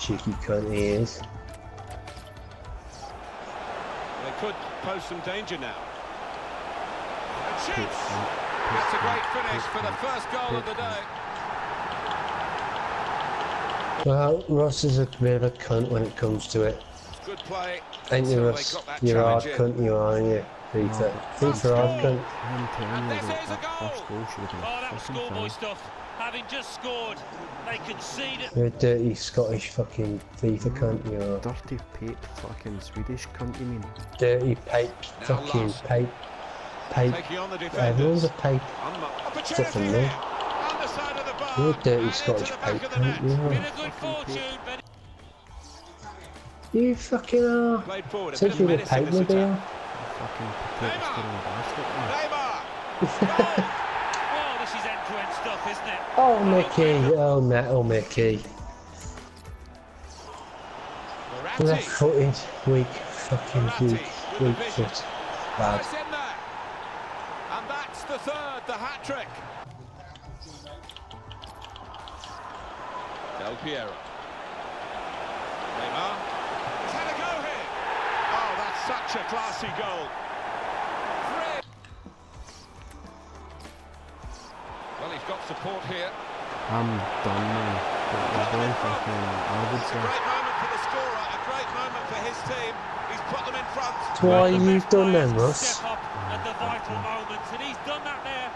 cheeky cunt he is. They could pose some danger now. And shoots! That's a great finish for the first goal of the day. Well, Ross is a bit of a cunt when it comes to it. Good play. Ain't you, Ross? You're a hard cunt, you are, aren't you? FIFA. No. FIFA. I'm telling you And this that is a that first goal. goal should have been Oh, a that was schoolboy stuff. Having just scored, they conceded. You're a dirty Scottish fucking FIFA mm. cunt, you are. Dirty pape fucking Swedish cunt you mean? Dirty pipe, Now fucking Lars. pipe. Pipe. Taking on the Everyone's a pipe. Unmarked. Stuff Opportunity in there. here. Underside of the bar. You're a dirty and Scottish the back pipe of the cunt, you are. a good You fucking are. Played Said you were a menace in oh, this is end-to-end stuff, isn't it? Oh, Mickey. Oh, metal oh, Mickey. Verratti. Left footed. Weak. Fucking weak. Weak foot. Bad. Nice in there. And that's the third, the hat trick. Del Piero. Neymar. He's had a go here. Oh, that's such a classy goal. He's got support here. I'm done man. But the boy fucking I would a great moment for the scorer, a great moment for his team. He's put them in front. That's why you've done them, Russ. Step up at the vital moments, and he's done that there